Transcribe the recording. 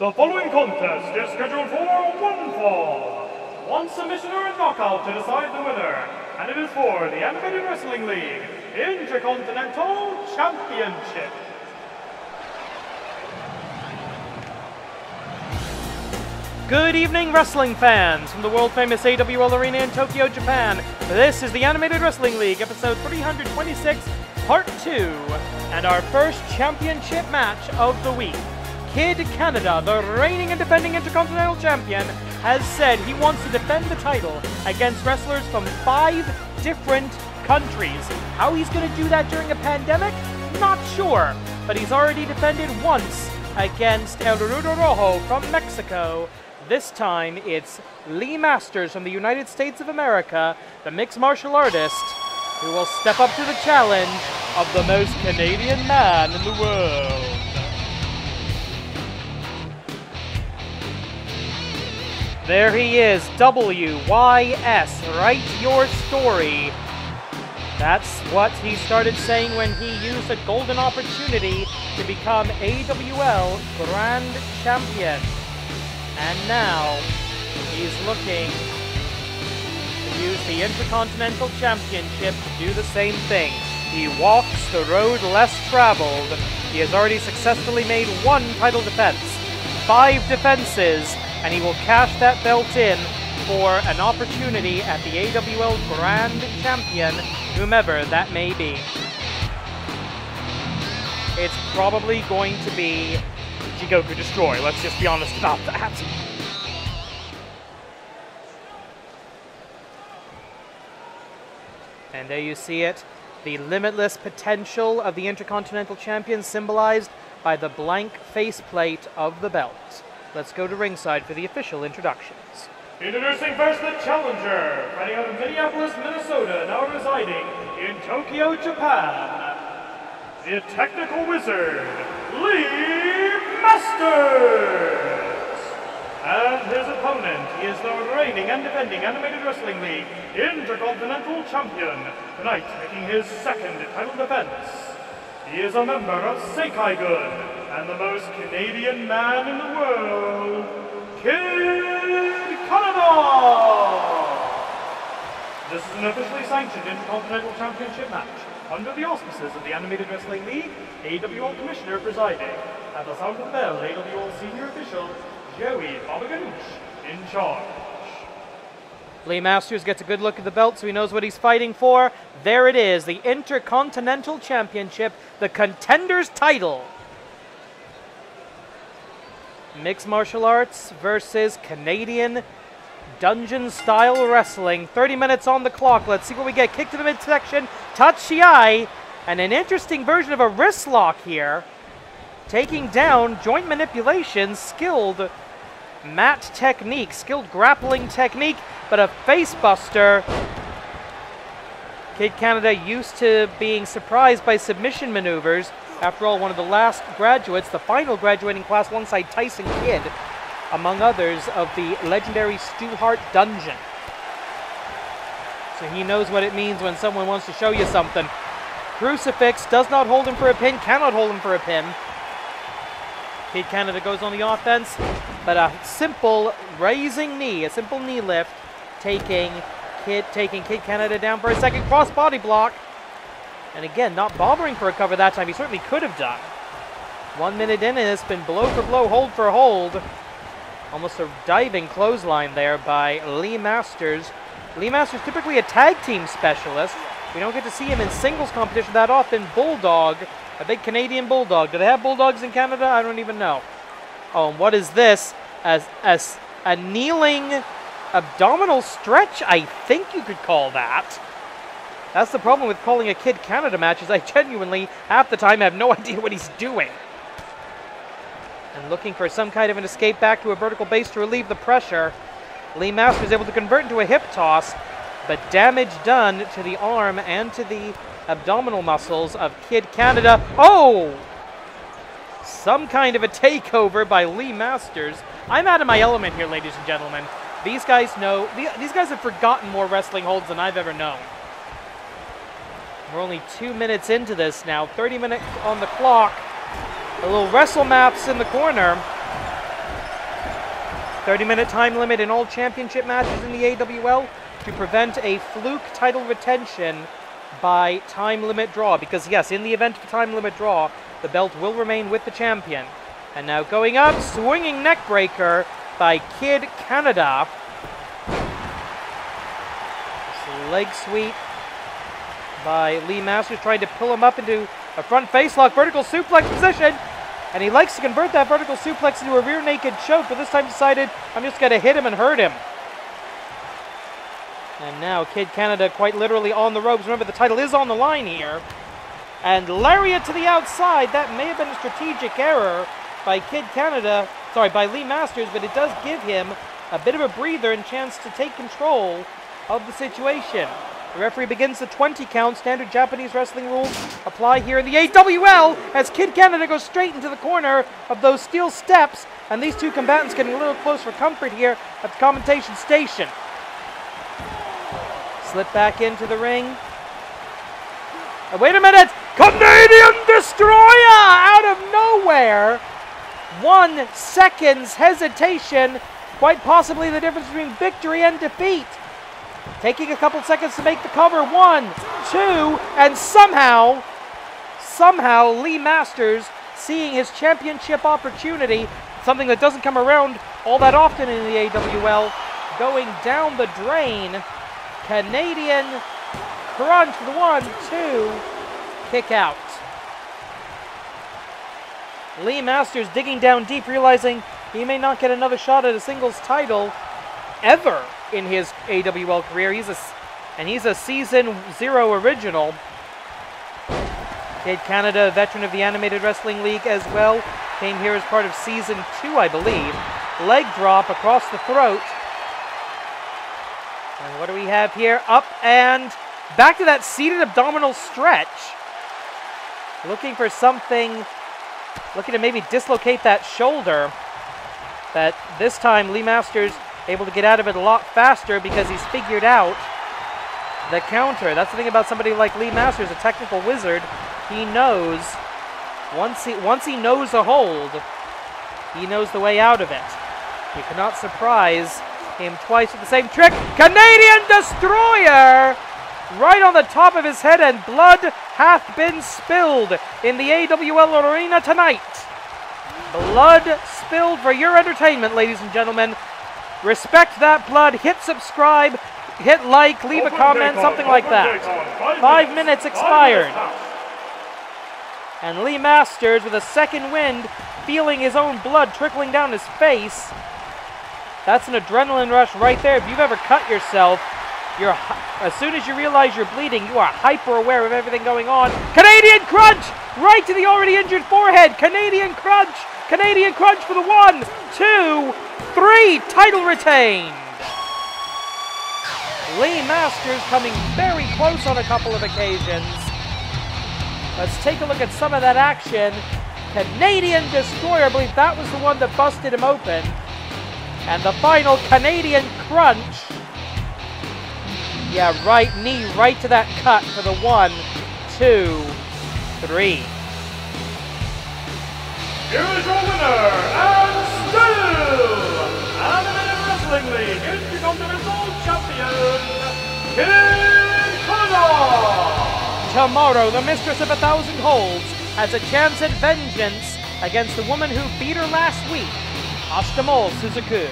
The following contest is scheduled for one fall, one submission or a knockout to decide the winner, and it is for the Animated Wrestling League Intercontinental Championship. Good evening, wrestling fans from the world famous AWL Arena in Tokyo, Japan. This is the Animated Wrestling League, episode 326, part 2, and our first championship match of the week. Kid Canada, the reigning and defending Intercontinental Champion, has said he wants to defend the title against wrestlers from five different countries. How he's going to do that during a pandemic? Not sure, but he's already defended once against El Rudo Rojo from Mexico. This time it's Lee Masters from the United States of America, the mixed martial artist, who will step up to the challenge of the most Canadian man in the world. There he is, W-Y-S, write your story. That's what he started saying when he used a golden opportunity to become AWL Grand Champion. And now he's looking to use the Intercontinental Championship to do the same thing. He walks the road less traveled. He has already successfully made one title defense, five defenses, and he will cash that belt in for an opportunity at the AWL Grand Champion, whomever that may be. It's probably going to be Jigoku Destroy, let's just be honest about that. And there you see it, the limitless potential of the Intercontinental Champion symbolized by the blank faceplate of the belt. Let's go to ringside for the official introductions. Introducing first the challenger, fighting out of Minneapolis, Minnesota, now residing in Tokyo, Japan. The technical wizard, Lee Masters! And his opponent he is the reigning and defending Animated Wrestling League Intercontinental Champion, tonight making his second title defense. He is a member of Seikai Good and the most Canadian man in the world, Kid Canada! This is an officially sanctioned Intercontinental Championship match under the auspices of the Animated Wrestling League, AWL Commissioner presiding. At the sound of the bell, AWL Senior Official Joey Babaganoush in charge. Lee Masters gets a good look at the belt so he knows what he's fighting for. There it is, the Intercontinental Championship, the contender's title. Mixed martial arts versus Canadian dungeon style wrestling. 30 minutes on the clock. Let's see what we get. Kick to the midsection, Tachiai, and an interesting version of a wrist lock here. Taking down joint manipulation, skilled mat technique, skilled grappling technique, but a facebuster. Kid Canada used to being surprised by submission maneuvers. After all, one of the last graduates, the final graduating class alongside Tyson Kidd, among others, of the legendary Stu Hart Dungeon. So he knows what it means when someone wants to show you something. Crucifix does not hold him for a pin, cannot hold him for a pin. Kid Canada goes on the offense, but a simple raising knee, a simple knee lift, taking Kid taking Kid Canada down for a second cross body block. And again, not bothering for a cover that time. He certainly could have done. One minute in, and it's been blow for blow, hold for hold. Almost a diving clothesline there by Lee Masters. Lee Masters typically a tag team specialist. We don't get to see him in singles competition that often. Bulldog, a big Canadian bulldog. Do they have bulldogs in Canada? I don't even know. Oh, what is this? As as a kneeling abdominal stretch, I think you could call that. That's the problem with calling a Kid Canada match is I genuinely, half the time, have no idea what he's doing. And looking for some kind of an escape back to a vertical base to relieve the pressure. Lee Masters is able to convert into a hip toss, but damage done to the arm and to the abdominal muscles of Kid Canada. Oh! Some kind of a takeover by Lee Masters. I'm out of my element here, ladies and gentlemen. These guys know, these guys have forgotten more wrestling holds than I've ever known. We're only two minutes into this now, 30 minutes on the clock. A little wrestle maps in the corner. 30 minute time limit in all championship matches in the AWL to prevent a fluke title retention by time limit draw. Because, yes, in the event of a time limit draw, the belt will remain with the champion. And now going up, swinging neckbreaker by Kid Canada. Leg sweep by Lee Masters, trying to pull him up into a front face lock, vertical suplex position. And he likes to convert that vertical suplex into a rear naked choke, but this time decided, I'm just going to hit him and hurt him. And now Kid Canada quite literally on the ropes. Remember, the title is on the line here. And Lariat to the outside. That may have been a strategic error by Kid Canada. Sorry, by Lee Masters, but it does give him a bit of a breather and chance to take control of the situation. The referee begins the 20 count. Standard Japanese wrestling rules apply here in the AWL as Kid Canada goes straight into the corner of those steel steps. And these two combatants getting a little close for comfort here at the commentation station. Slip back into the ring. Oh, wait a minute! Canadian Destroyer out of nowhere! One second's hesitation, quite possibly the difference between victory and defeat. Taking a couple seconds to make the cover. One, two, and somehow, somehow Lee Masters seeing his championship opportunity, something that doesn't come around all that often in the AWL, going down the drain. Canadian crunch one, two, kick out. Lee Masters digging down deep, realizing he may not get another shot at a singles title ever in his AWL career. He's a, and he's a season zero original. Kid Canada, veteran of the Animated Wrestling League as well, came here as part of season two, I believe. Leg drop across the throat. And what do we have here? Up and back to that seated abdominal stretch. Looking for something, looking to maybe dislocate that shoulder. That this time Lee Masters able to get out of it a lot faster because he's figured out the counter. That's the thing about somebody like Lee Masters, a technical wizard. He knows once he once he knows a hold, he knows the way out of it. You cannot surprise him twice with the same trick. Canadian Destroyer! Right on the top of his head, and blood hath been spilled in the AWL arena tonight. Blood spilled for your entertainment, ladies and gentlemen. Respect that blood. Hit subscribe, hit like, leave a comment, something like that. Five minutes expired. And Lee Masters with a second wind, feeling his own blood trickling down his face. That's an adrenaline rush right there. If you've ever cut yourself, you're as soon as you realize you're bleeding, you are hyper aware of everything going on. Canadian crunch right to the already injured forehead. Canadian crunch. Canadian crunch for the one, two, three. Title retained. Lee Masters coming very close on a couple of occasions. Let's take a look at some of that action. Canadian Destroyer, I believe that was the one that busted him open. And the final Canadian Crunch. Yeah, right knee right to that cut for the one, two, three. Here is your winner, and still Animated Wrestling League Intercontinental Champion, Canada! Tomorrow, the Mistress of a Thousand Holds has a chance at vengeance against the woman who beat her last week, Ashtamol Suzuku.